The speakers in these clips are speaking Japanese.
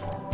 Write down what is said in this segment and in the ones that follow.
guys.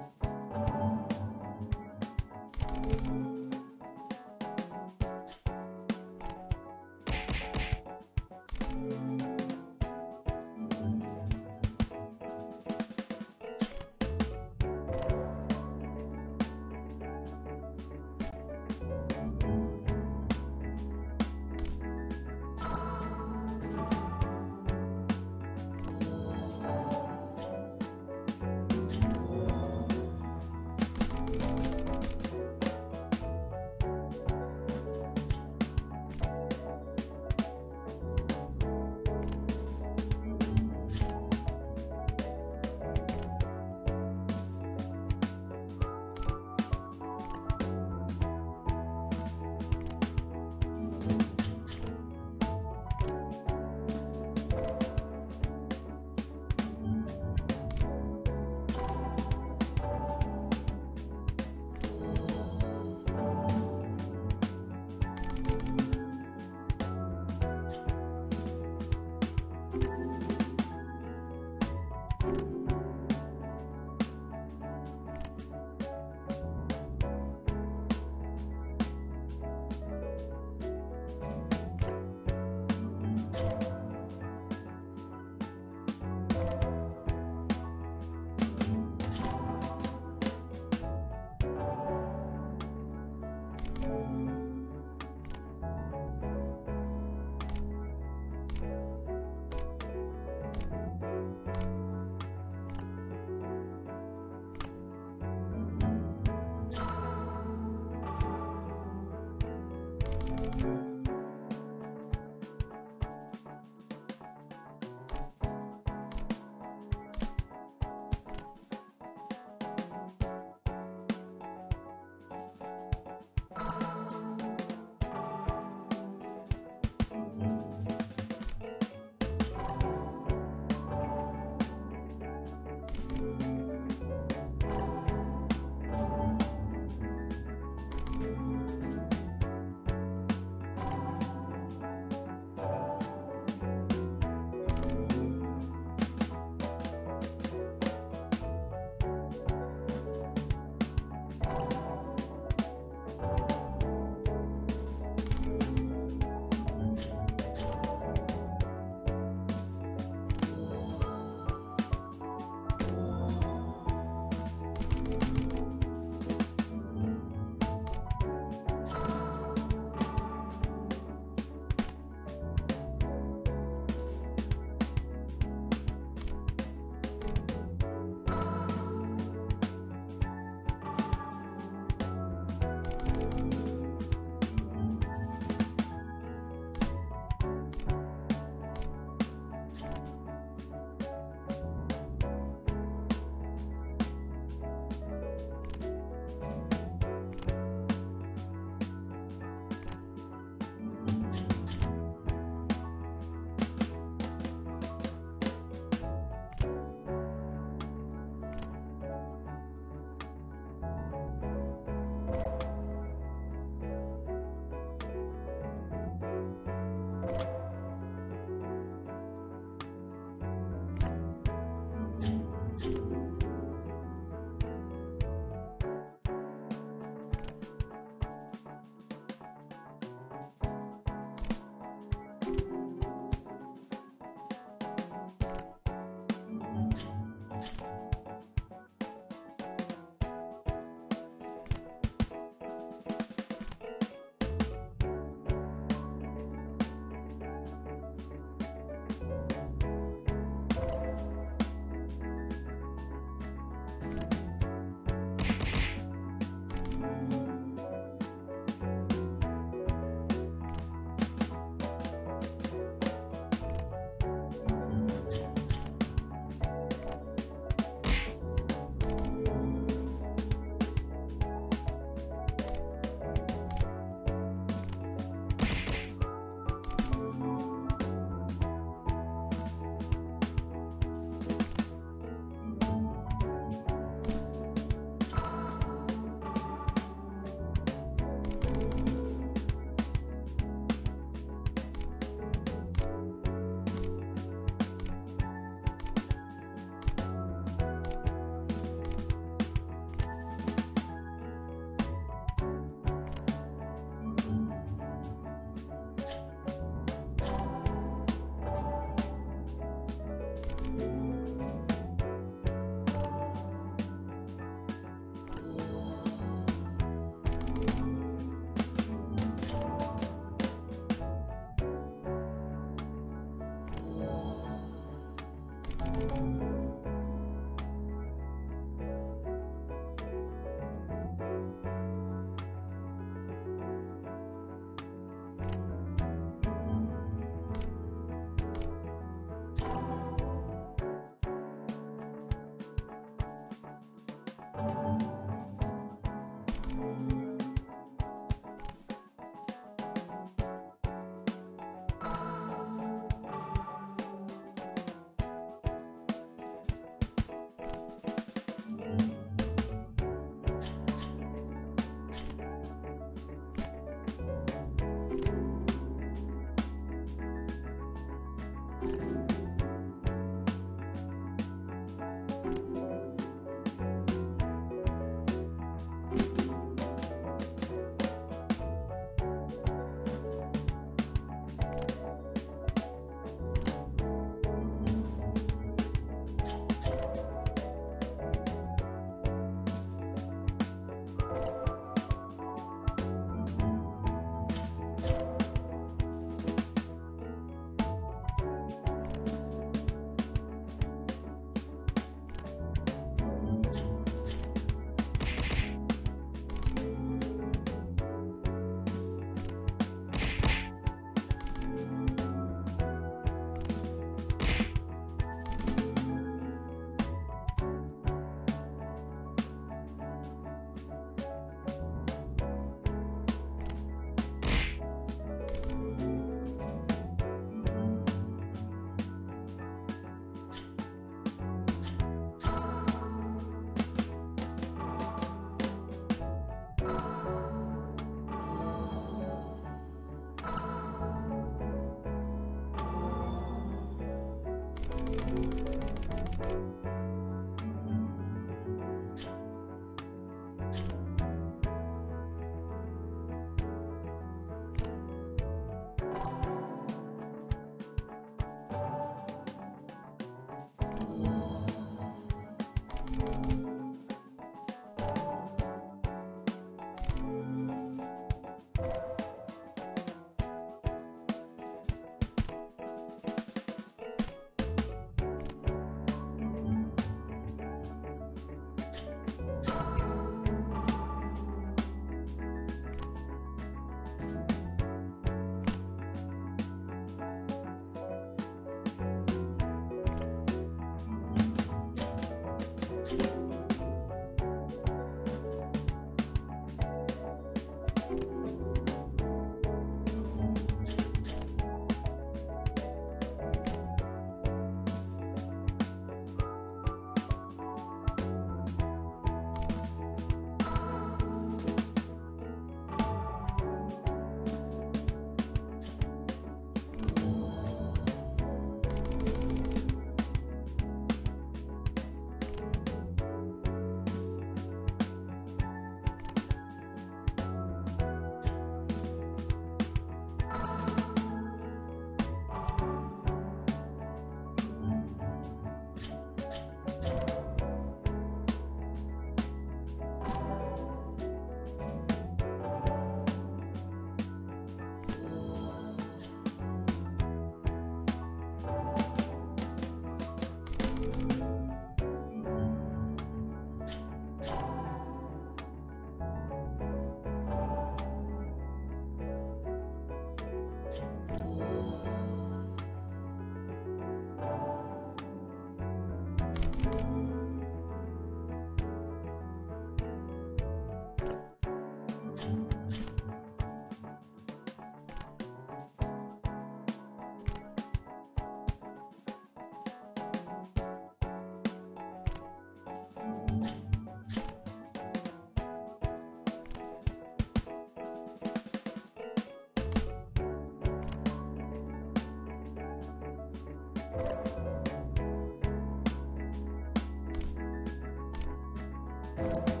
you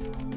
you